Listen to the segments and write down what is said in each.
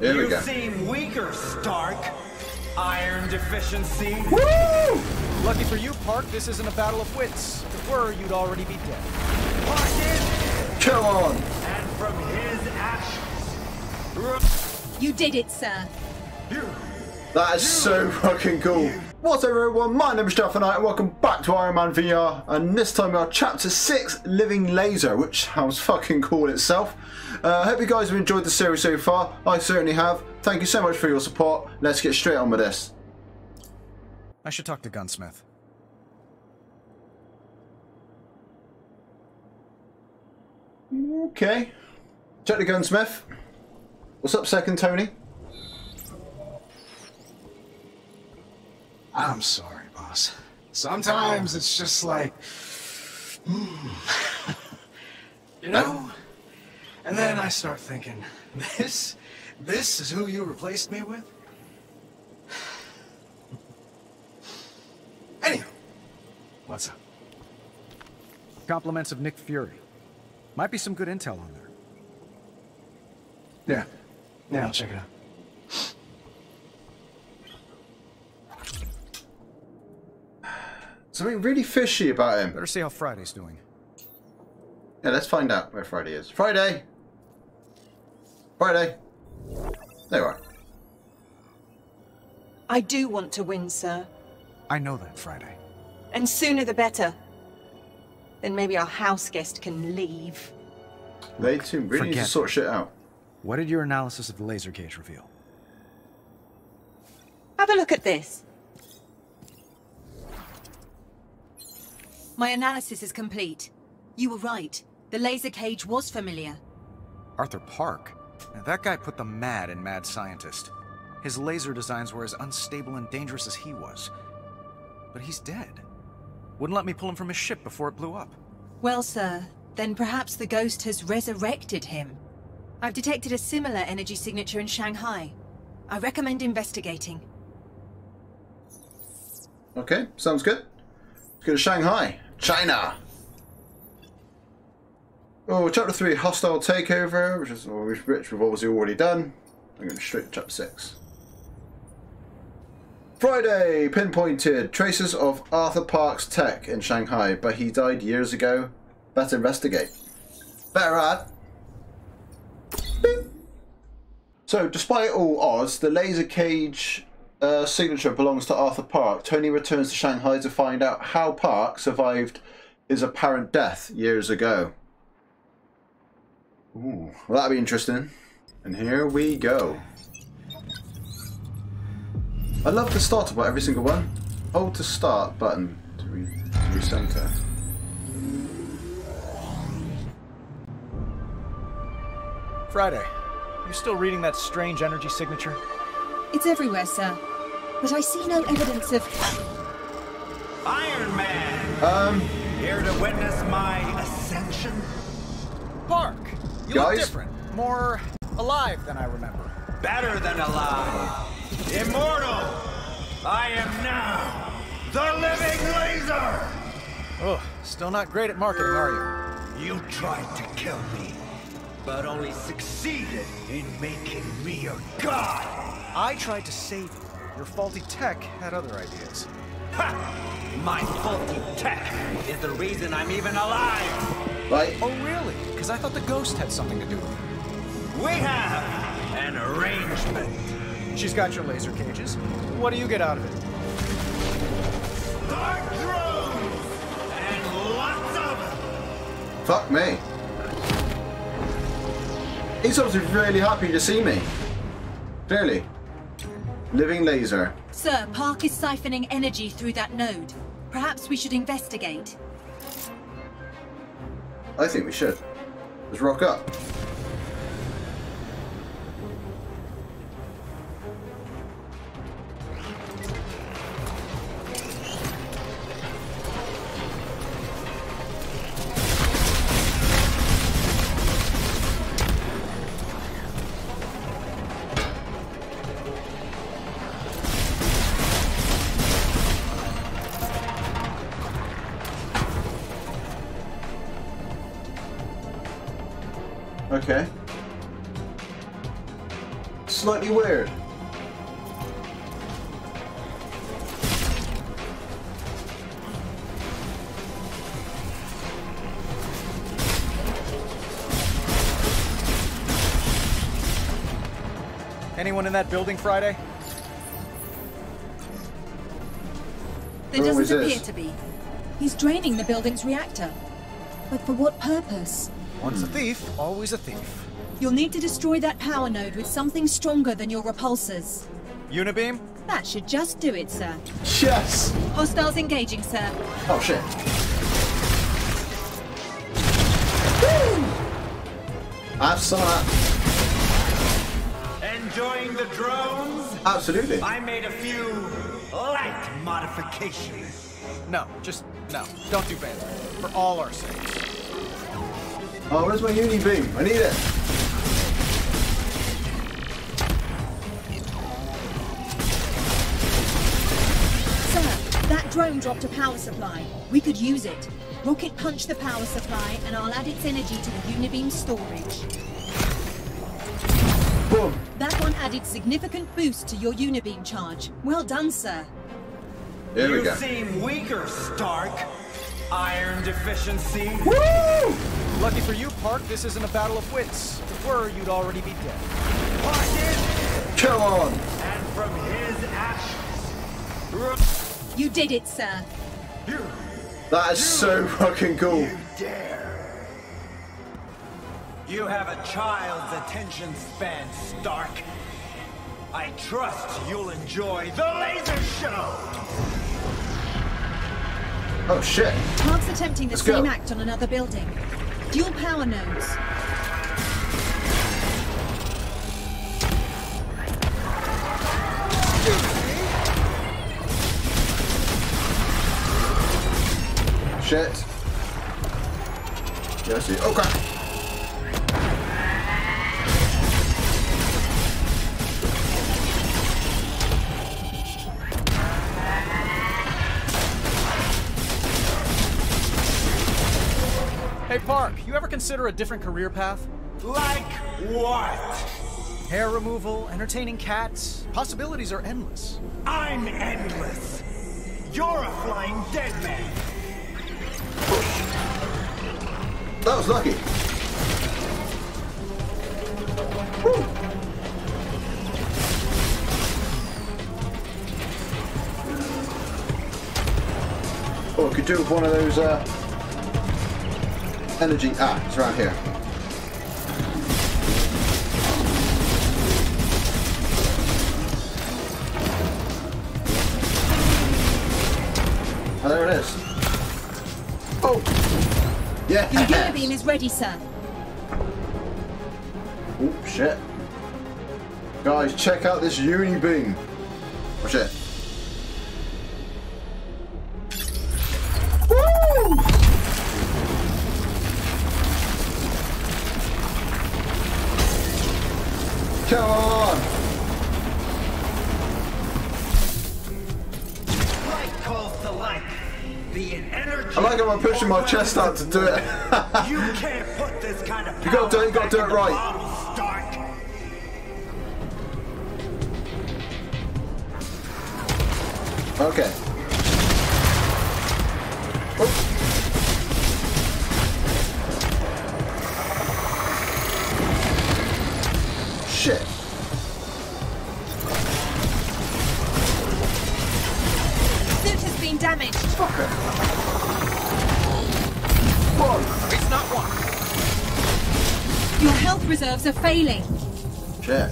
Here you we go. seem weaker, Stark. Iron deficiency. Woo! Lucky for you, Park, this isn't a battle of wits. If it were, you'd already be dead. Park is, Come on. and from his ashes. You did it, sir. That is so fucking cool. What's up everyone, my name is JaffaKnight and welcome back to Iron Man VR and this time we are chapter 6 Living Laser which sounds fucking cool itself. I uh, hope you guys have enjoyed the series so far, I certainly have. Thank you so much for your support, let's get straight on with this. I should talk to Gunsmith. Okay, check the gunsmith. What's up second Tony? I'm sorry, boss. Sometimes it's just like, hmm. you know? And then I start thinking, this, this is who you replaced me with? Anyway, what's up? Compliments of Nick Fury. Might be some good intel on there. Yeah, yeah, I'll check it out. Something really fishy about him. Better see how Friday's doing. Yeah, let's find out where Friday is. Friday! Friday! There you are. I do want to win, sir. I know that, Friday. And sooner the better. Then maybe our house guest can leave. They too really need to sort shit out. What did your analysis of the laser cage reveal? Have a look at this. My analysis is complete. You were right. The laser cage was familiar. Arthur Park? Now, that guy put the mad in Mad Scientist. His laser designs were as unstable and dangerous as he was. But he's dead. Wouldn't let me pull him from his ship before it blew up. Well, sir, then perhaps the ghost has resurrected him. I've detected a similar energy signature in Shanghai. I recommend investigating. Okay, sounds good. Let's go to Shanghai. China! Oh, chapter 3, Hostile Takeover, which is which which we've obviously already done. I'm going straight to chapter 6. Friday, pinpointed traces of Arthur Park's tech in Shanghai, but he died years ago. Better investigate. Better add. So, despite all odds, the laser cage uh, signature belongs to Arthur Park. Tony returns to Shanghai to find out how Park survived his apparent death years ago. Ooh, well, that'll be interesting. And here we go. I love the start about every single one. Hold the start button to, re to recenter. Friday, you're still reading that strange energy signature? It's everywhere, sir. But I see no evidence of... Iron Man, Um, here to witness my ascension. Park! You Guys? look different. More alive than I remember. Better than alive. Immortal. I am now the living laser. Ugh, still not great at marketing, are You You tried to kill me, but only succeeded in making me a god. I tried to save you. Your faulty tech had other ideas. Ha! My faulty tech is the reason I'm even alive. Right. Oh, really? Because I thought the ghost had something to do with it. We have an arrangement. She's got your laser cages. What do you get out of it? Dark drones and lots of them. Fuck me. He's obviously really happy to see me. Clearly. Living laser. Sir, Park is siphoning energy through that node. Perhaps we should investigate. I think we should. Let's rock up. Okay. slightly weird. Anyone in that building Friday? There Who was doesn't this? appear to be. He's draining the building's reactor. But for what purpose? Once a hmm. thief, always a thief. You'll need to destroy that power node with something stronger than your repulsors. Unibeam? That should just do it, sir. Yes! Hostiles engaging, sir. Oh shit. I have some of that. Enjoying the drones? Absolutely. I made a few light modifications. No, just no. Don't do banter. For all our sakes. Oh, where's my Unibeam? I need it. Sir, that drone dropped a power supply. We could use it. Rocket punch the power supply, and I'll add its energy to the Unibeam storage. Boom. That one added significant boost to your Unibeam charge. Well done, sir. Here we you go. seem weaker, Stark. Iron deficiency. Woo! Lucky for you, Park, this isn't a battle of wits. If it were, you'd already be dead. Pocket. Come on. And from his ashes. You did it, sir. You, That is so fucking cool. you dare. You have a child's attention span, Stark. I trust you'll enjoy the laser show. Oh shit. Park's attempting the Let's same go. act on another building. Dual power nodes. Shit. Yeah, I see. Oh Hey, Park, you ever consider a different career path? Like what? Hair removal, entertaining cats. Possibilities are endless. I'm endless. You're a flying dead man. That was lucky. Woo. Oh, I could do with one of those uh, energy. Ah, it's around here. Oh, there it is. Oh, yeah. The Your Unibeam is ready, sir. Oh shit. Guys, check out this Unibeam. Oh shit. Come on! Like calls to like. The energy. I like how I'm pushing my chest out to do it. You can't put this kind of You gotta do it, you gotta do it back in the right. okay. Are failing. Shit.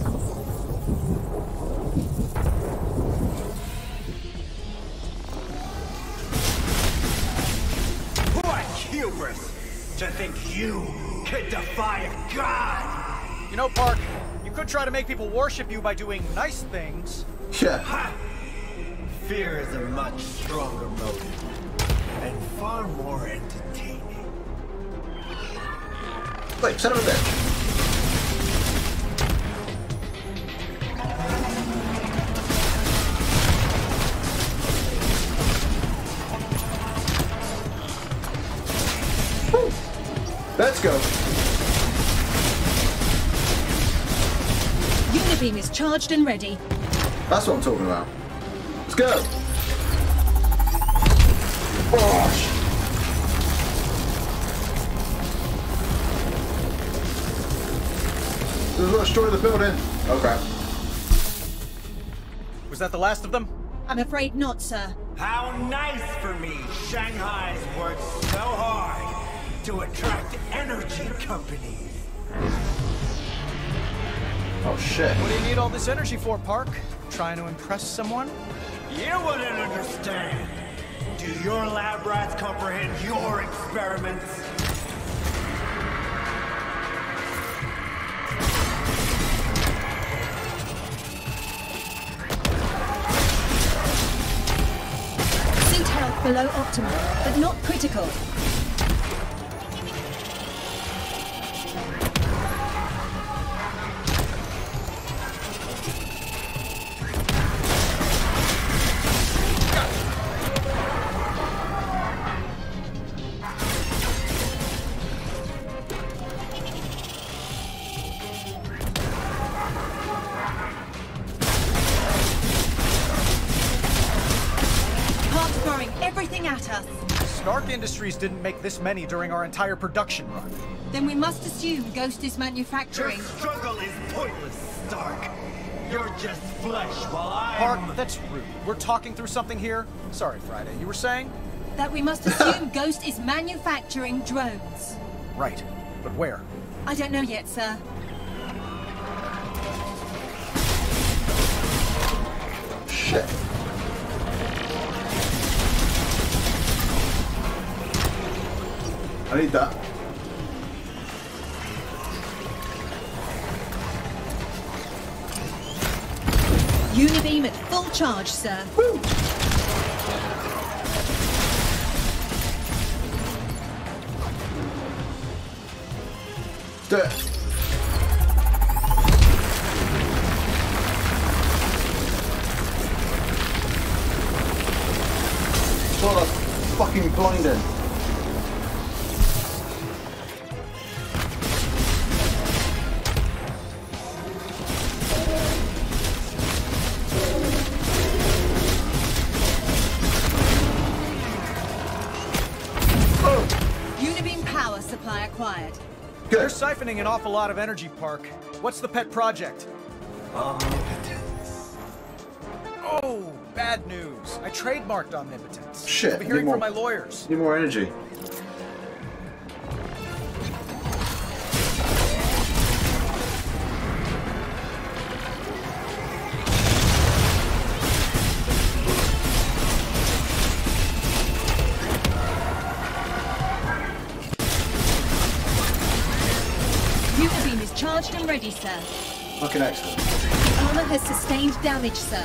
What hubris to think you could defy a god! You know, Park, you could try to make people worship you by doing nice things. Yeah. Ha! Fear is a much stronger motive and far more entertaining. Wait, son of a bitch. Charged and ready. That's what I'm talking about. Let's go. Bosh. There's a destroy the building. Oh crap. Was that the last of them? I'm afraid not, sir. How nice for me! Shanghai's worked so hard to attract energy companies. Oh shit. What do you need all this energy for, Park? Trying to impress someone? You wouldn't understand. Do your lab rats comprehend your experiments? Suit health below optimal, but not critical. Didn't make this many during our entire production run. Then we must assume Ghost is manufacturing. Your manufacturing. struggle is pointless, Stark. You're just flesh while I'm... Park, that's rude. We're talking through something here. Sorry, Friday. You were saying? That we must assume Ghost is manufacturing drones. Right. But where? I don't know yet, sir. Shit. I need that. Unibeam at full charge, sir. Do it. Oh, that's fucking blinding. An awful lot of energy, Park. What's the pet project? Omnipotence. Oh, bad news. I trademarked omnipotence. Shit, I'll be hearing more. from my lawyers. Need more energy. Fucking excellent. Armor has sustained damage, sir.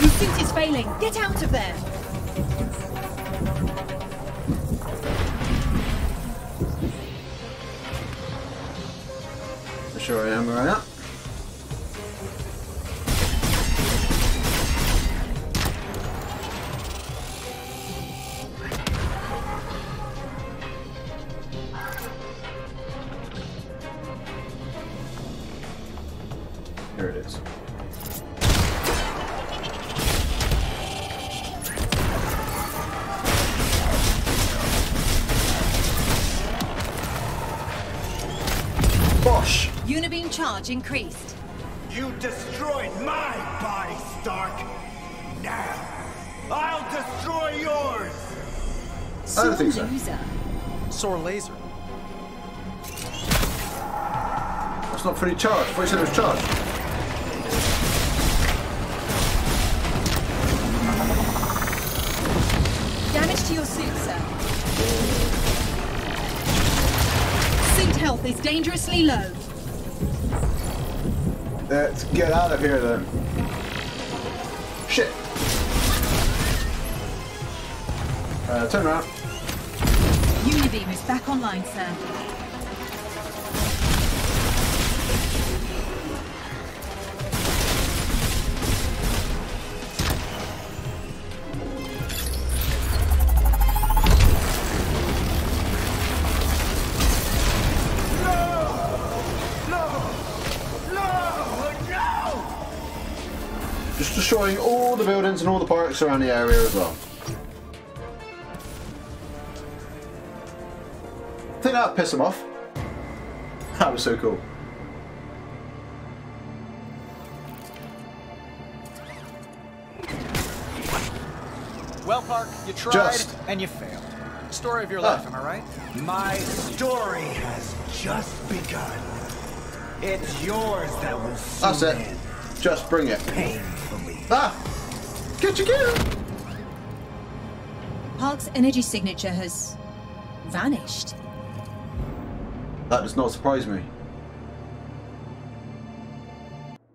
Your suit is failing. Get out of there. Charge increased. You destroyed my body, Stark. Now, I'll destroy yours. I don't think so. Loser. Sore laser. That's not fully charged. I thought you said it was charged. Damage to your suit, sir. Suit health is dangerously low. Let's get out of here then. Shit. Uh, turn around. Unibeam is back online, sir. And all the parks around the area as well. I think that'd piss them off. That was so cool. Well, Park, you tried Just. and you failed. Story of your Ah. life, am I right? My story has just begun. It's yours that will That's it. end Just bring it. painfully. Ah! Get your gear! Park's energy signature has vanished. That does not surprise me.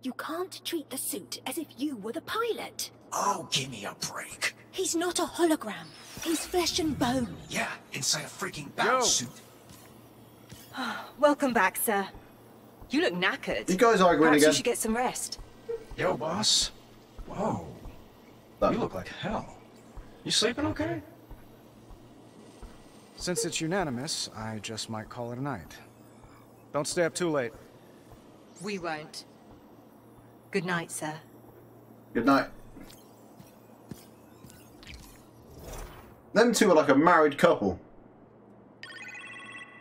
You can't treat the suit as if you were the pilot. Oh, give me a break. He's not a hologram. He's flesh and bone. Yeah, inside a freaking Yo. battle suit. Welcome back, sir. You look knackered. You guys arguing Perhaps again? you should get some rest. Yo, boss. Whoa, That- you look like hell. You sleeping okay? Since it's unanimous, I just might call it a night. Don't stay up too late. We won't. Good night, sir. Good night. Them two are like a married couple.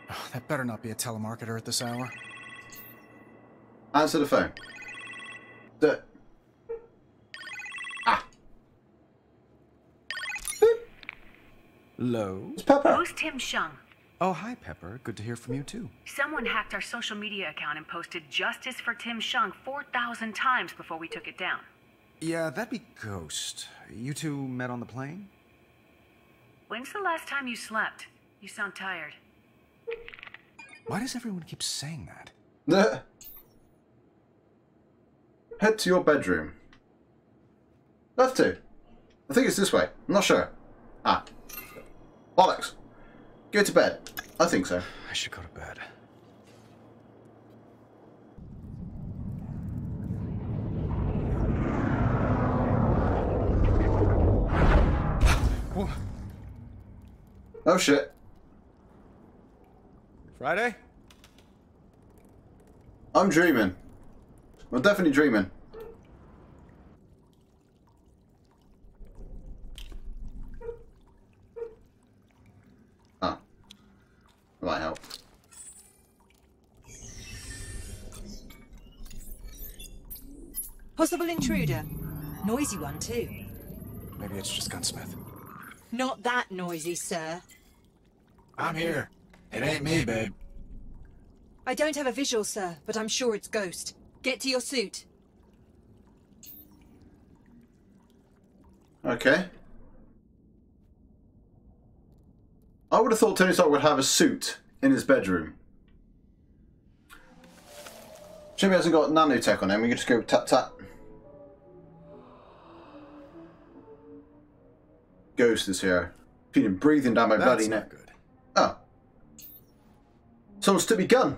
Oh, that better not be a telemarketer at this hour. Answer the phone. The... Low. It's Pepper. Who's Tim Shung? Oh, hi, Pepper. Good to hear from you, too. Someone hacked our social media account and posted justice for Tim Shung 4,000 times before we took it down. Yeah, that'd be Ghost. You two met on the plane? When's the last time you slept? You sound tired. Why does everyone keep saying that? The... Head to your bedroom. Left to. I think it's this way. I'm not sure. Ah. Bollocks. Go to bed. I think so. I should go to bed. Whoa. Oh shit. Friday? I'm dreaming. I'm definitely dreaming. Ah. Might help. Possible intruder. Noisy one, too. Maybe it's just Gunsmith. Not that noisy, sir. I'm here. It ain't me, babe. I don't have a visual, sir, but I'm sure it's Ghost. Get to your suit. Okay. I would have thought Tony Stark would have a suit in his bedroom. Jimmy hasn't got nanotech on him. We could just go tap tap. Ghost is here. Feeling breathing down my That's bloody neck. good. Ah. Oh. Someone's took me gun.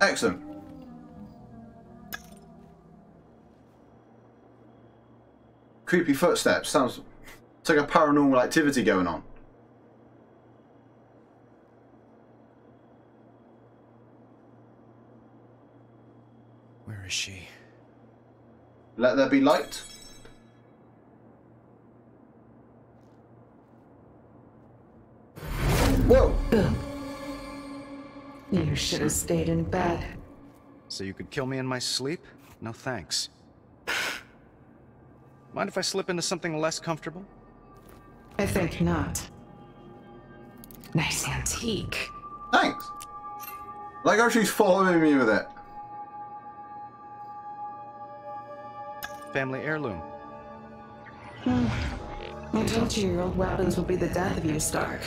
Excellent. Creepy footsteps. Sounds it's like a paranormal activity going on. Where is she? Let there be light. Whoa! You should have stayed in bed. So you could kill me in my sleep? No thanks. Mind if I slip into something less comfortable? I think not. Nice antique. Thanks. Like how she's following me with it. Family heirloom. Hmm. I told you your old weapons will be the death of you, Stark.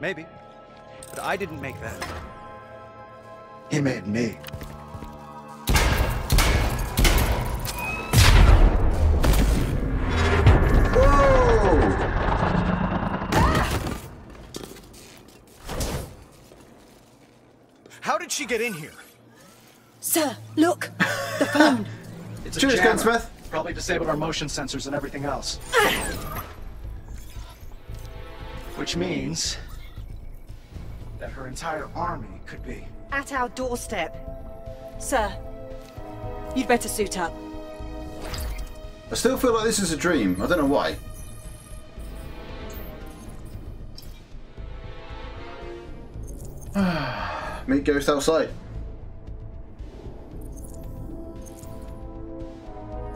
Maybe. But I didn't make that. He made me. She get in here? Sir, look! The phone! It's a Cheers, jammer. gunsmith. Probably disabled our motion sensors and everything else. Which means that her entire army could be. At our doorstep. Sir, you'd better suit up. I still feel like this is a dream. I don't know why. Ah. Meet Ghost outside.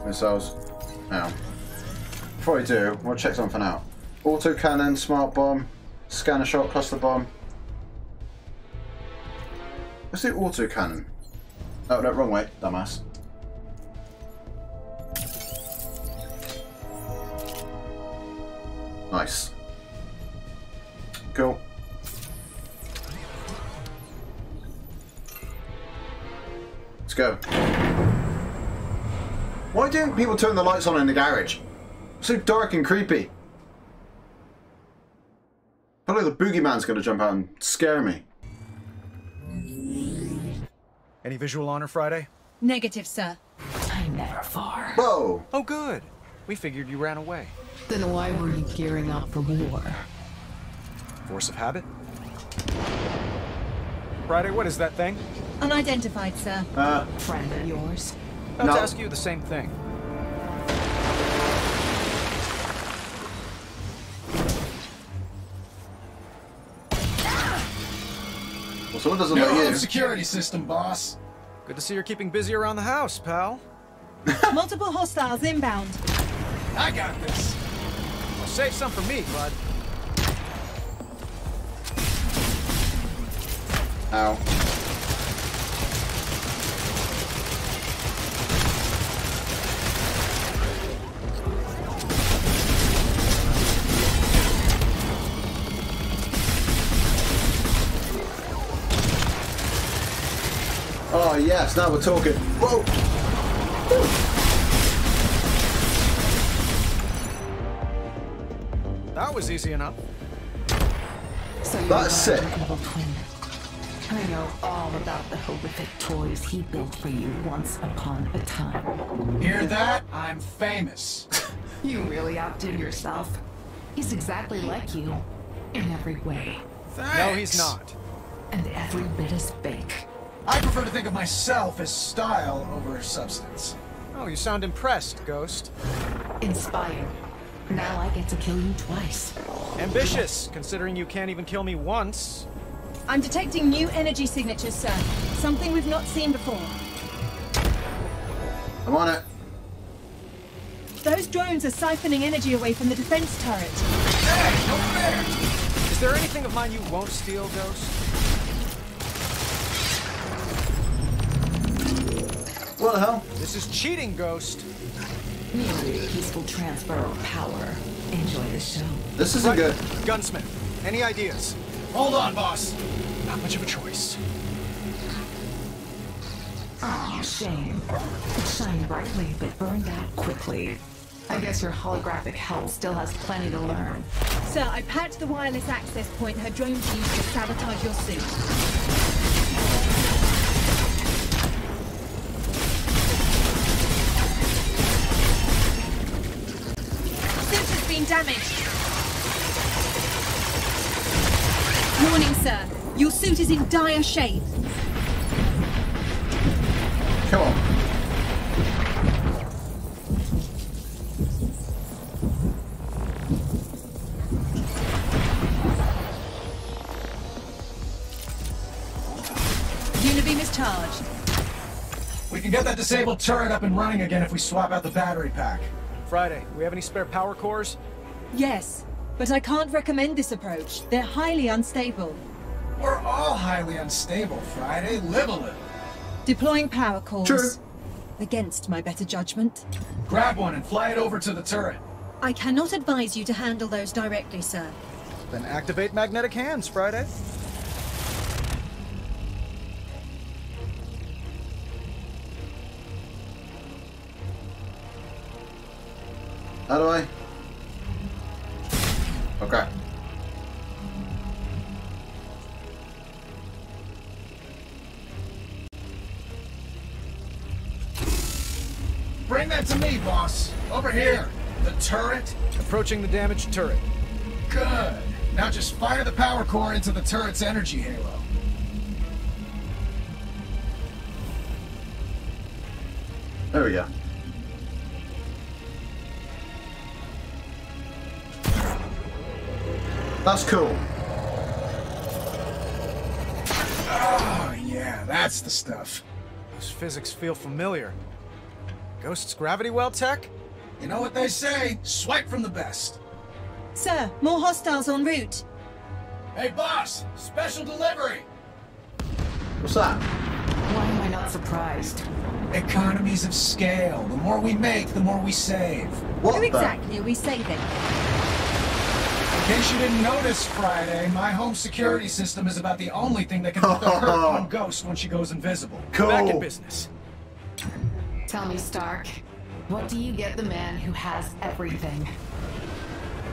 Missiles. Now, before I do, I'll check something out. Auto cannon, smart bomb, scanner shot, cluster bomb. Let's do auto cannon. Oh, no, wrong way, dumbass. Go. Why don't people turn the lights on in the garage? so dark and creepy. Probably the boogeyman's gonna jump out and scare me. Any visual on her Friday? Negative, sir. I'm never far. Whoa! Oh, good. We figured you ran away. Then why were you gearing up for war? Force of habit? Friday, what is that thing? Unidentified, sir. Uh, Friend of yours? About No. to ask you the same thing. well, someone doesn't New like home you. security system, boss. Good to see you're keeping busy around the house, pal. Multiple hostiles inbound. I got this. Well, save some for me, bud. Ow. Yes, now we're talking. Whoa! That was easy enough. So That's not sick. twin. I know all about the horrific toys he built for you once upon a time. Hear that? I'm famous. You really outdid yourself. He's exactly like you. In every way. No, he's not. And every bit as fake. I prefer to think of myself as style over substance. Oh, you sound impressed, Ghost. Inspired. Now I get to kill you twice. Ambitious, considering you can't even kill me once. I'm detecting new energy signatures, sir. Something we've not seen before. I'm on it. Those drones are siphoning energy away from the defense turret. Hey, no fair! Is there anything of mine you won't steal, Ghost? What the hell? This is cheating, Ghost. Merely a peaceful transfer of power. Enjoy the show. This isn't good. Gunsmith, any ideas? Hold on, boss. Not much of a choice. Oh, shame. It shined brightly, but burned out quickly. I guess your holographic help still has plenty to learn. Sir, I patched the wireless access point her drones used to sabotage your suit. Damaged. Warning, sir. Your suit is in dire shape. Come on. Unibeam is charged. We can get that disabled turret up and running again if we swap out the battery pack. Friday, we have any spare power cores? Yes, but I can't recommend this approach. They're highly unstable. We're all highly unstable, Friday. Live a little. Deploying power cores. True. Against my better judgment. Grab one and fly it over to the turret. I cannot advise you to handle those directly, sir. Then activate magnetic hands, Friday. How do I? Approaching the damaged turret. Good. Now just fire the power core into the turret's energy halo. There we go. That's cool. Oh, yeah, that's the stuff. Those physics feel familiar. Ghost's gravity well tech? You know what they say? Swipe from the best. Sir, more hostiles en route. Hey, boss! Special delivery! What's that? Why am I not surprised? Economies of scale. The more we make, the more we save. What Who the? exactly are we saving? In case you didn't notice, Friday, my home security system is about the only thing that can put the hurt on Ghost when she goes invisible. Cool. Back in business. Tell me, Stark, what do you get the man who has everything?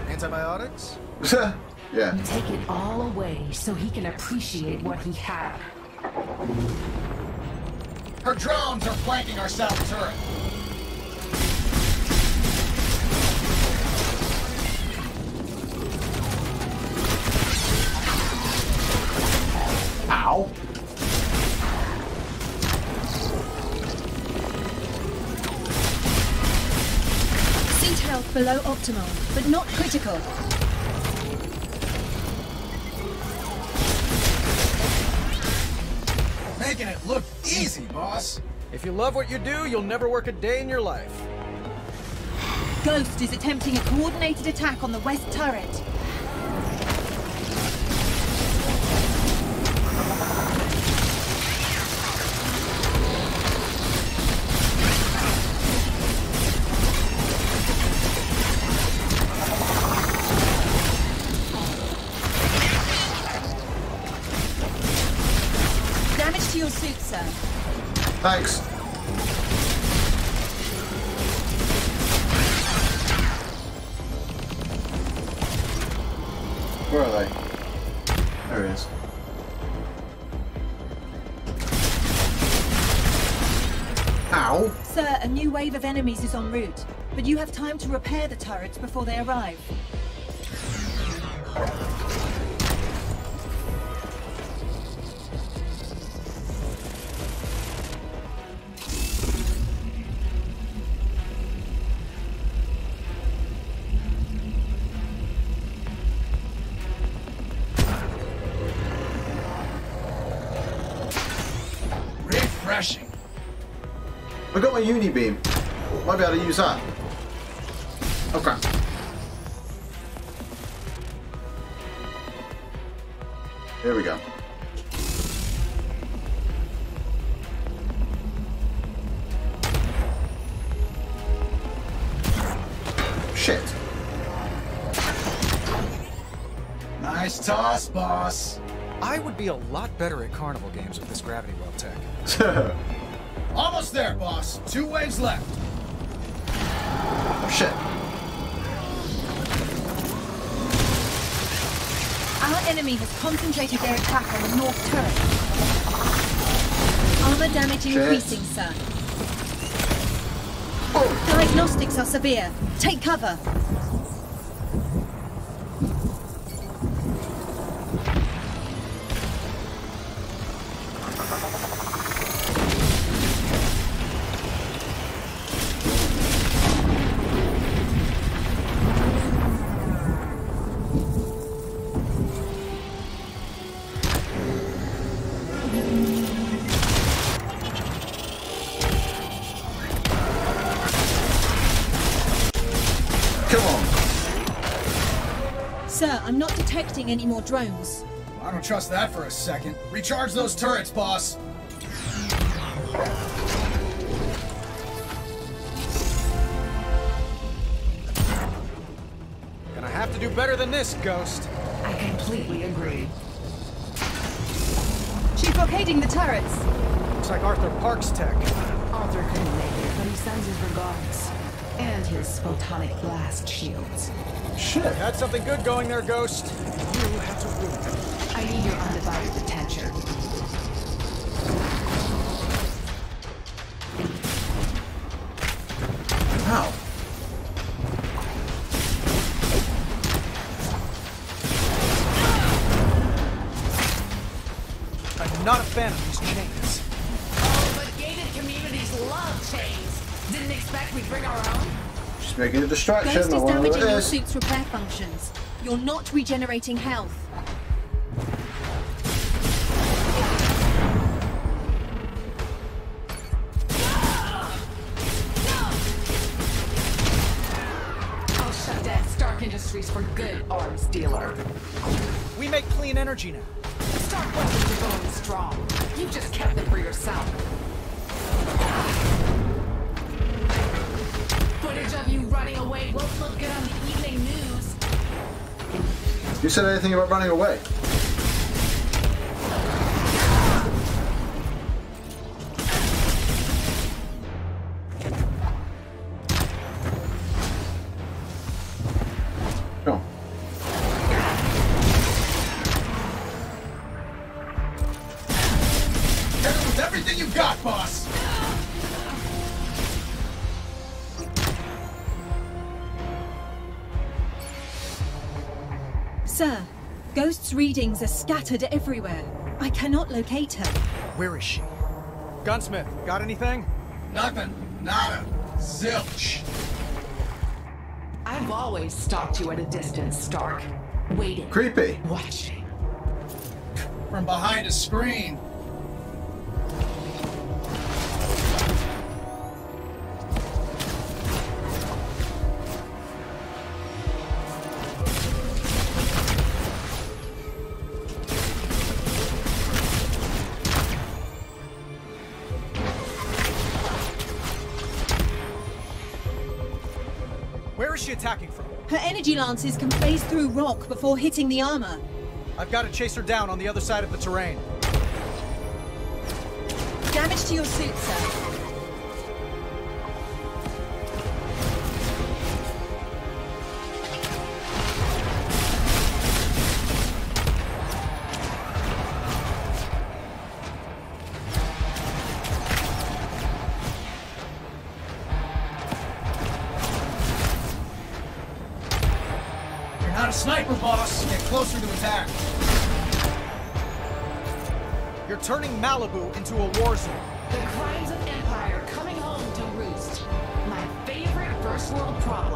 Antibiotics? yeah. You take it all away so he can appreciate what he had. Her drones are flanking our south turret. Ow. Below optimal, but not critical. Making it look easy, boss. If you love what you do, you'll never work a day in your life. Ghost is attempting a coordinated attack on the west turret. Enemies is en route, but you have time to repair the turrets before they arrive. Refreshing. I got my Unibeam. Might be able to use that. Oh crap. Here we go. Shit. Nice toss, boss. I would be a lot better at carnival games with this gravity well tech. Almost there, boss. Two waves left. Shit. Our enemy has concentrated their attack on the north turret. Armor damage Shit. increasing, sir. Diagnostics are severe. Take cover. I'm not detecting any more drones. I don't trust that for a second. Recharge those turrets, boss. Gonna have to do better than this, Ghost. I completely agree. She's blockading the turrets. Looks like Arthur Park's tech. Arthur couldn't make it, but he sends his regards. And his photonic blast shields. Shit. Had something good going there, Ghost. You to. I need your undivided attention. How? I'm not a fan of these chains. Oh, but gated communities love chains. Didn't expect we'd bring our own? Just making a distraction. Ghost is damaging your suit's repair functions. You're not regenerating health. I'll shut down Stark Industries for good, arms dealer. We make clean energy now. Said anything about running away? Sir, Ghost's readings are scattered everywhere. I cannot locate her. Where is she? Gunsmith, got anything? Nothing. Nada. Zilch. I've always stalked you at a distance, Stark. Waiting. Creepy. Watching. From behind a screen. Lances can phase through rock before hitting the armor. I've got to chase her down on the other side of the terrain. Damage to your suit, sir. Not a sniper, boss. Get closer to attack. You're turning Malibu into a war zone. The crimes of empire coming home to roost. My favorite first world problem.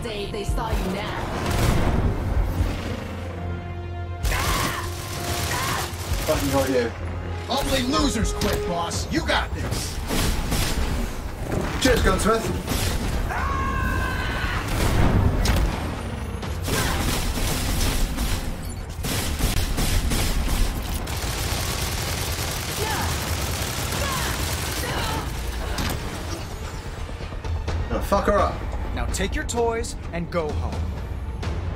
Have day they saw you now. Fucking got you. Only losers quit, boss. You got this. Cheers, Gunsmith. Now fuck her up. Now take your toys and go home.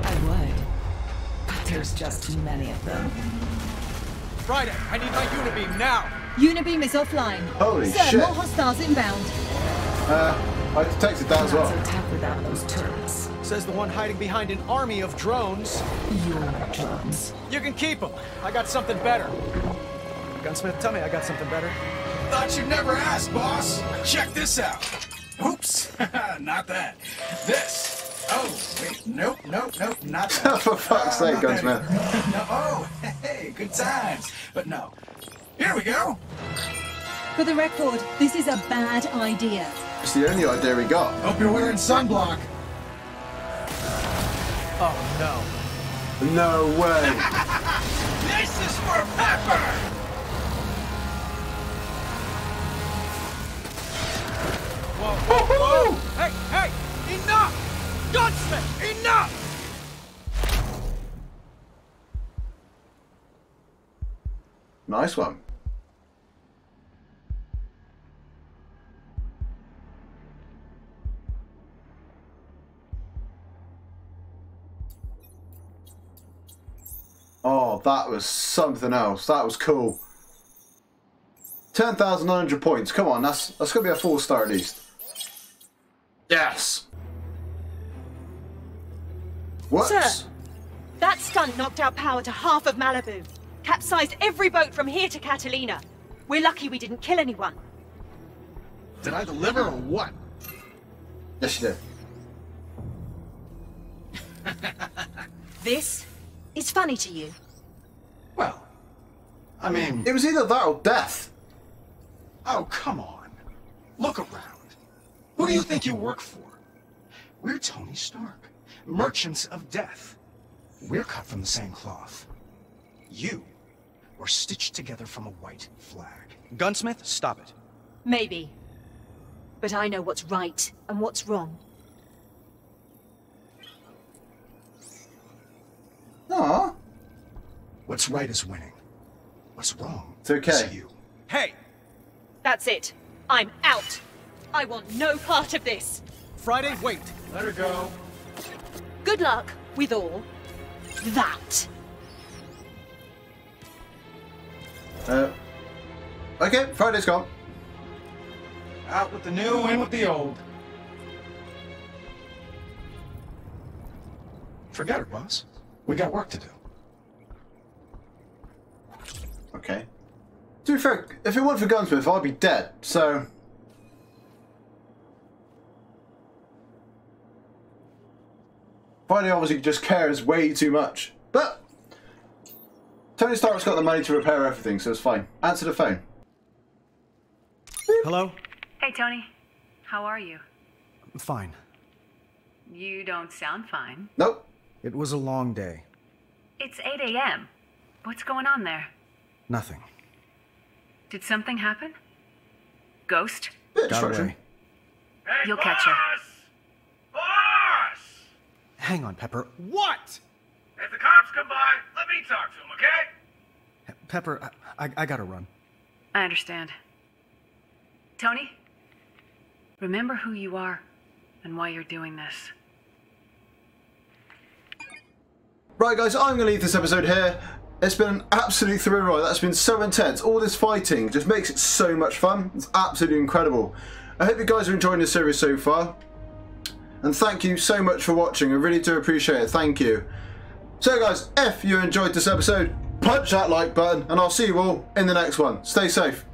I would. But there's just too many of them. Friday, I need my Unibeam now. Unibeam is offline. Holy sir, shit. more hostiles inbound. Uh, I detected that as well. to attack without those turrets. Says the one hiding behind an army of drones. Your drums. You can keep them. I got something better. Gunsmith, tell me I got something better. Thought you'd never ask, boss. Check this out. Oops, not that. This. Oh, wait, nope, nope, nope, not that. Oh, for fuck's sake, not that Gunsmith. no, oh, hey, good times. But no. Here we go. For the record, this is a bad idea. It's the only idea we got. Hope you're wearing sunblock. Oh no. No way. This is for Pepper. Whoa, whoa, whoa! Hey, hey! Enough! Gunsmith, enough! Nice one. Oh, that was something else. That was cool. 10,900 points. Come on, that's that's going to be a full star at least. Yes. Whoops. Sir. That stunt knocked out power to half of Malibu. Capsized every boat from here to Catalina. We're lucky we didn't kill anyone. Did I deliver or what? Yes, you did. This is funny to you. Well, I mean, It was either that or death. oh, come on. Look around. Who do you think you work for? We're Tony Stark, merchants of death. We're cut from the same cloth. You were stitched together from a white flag. Gunsmith, stop it. Maybe. But I know what's right and what's wrong. Aw. What's right is winning. What's wrong It's okay. is you. Hey, That's it. I'm out. I want no part of this. Friday, wait. Let her go. Good luck with all that. Uh, okay, Friday's gone. Out with the new, in with the old. Forget it, boss. We got work to do. Okay. To be fair, if it weren't for Gunsmith, I'd be dead, so... Friday obviously just cares way too much. But... Tony Stark's got the money to repair everything, so it's fine. Answer the phone. Hello? Hey, Tony. How are you? Fine. You don't sound fine. Nope. It was a long day. It's 8 a.m. What's going on there? Nothing. Did something happen? Ghost? Bit of Got destruction. away. You'll catch her. Boss! Hang on, Pepper. What? If the cops come by, let me talk to them, okay? Pepper, I, I, I gotta run. I understand. Tony? Remember who you are and why you're doing this. Right, guys, I'm going to leave this episode here. It's been an absolute thrill ride. That's been so intense. All this fighting just makes it so much fun. It's absolutely incredible. I hope you guys are enjoying the series so far. And thank you so much for watching. I really do appreciate it. Thank you. So, guys, if you enjoyed this episode, punch that like button, and I'll see you all in the next one. Stay safe.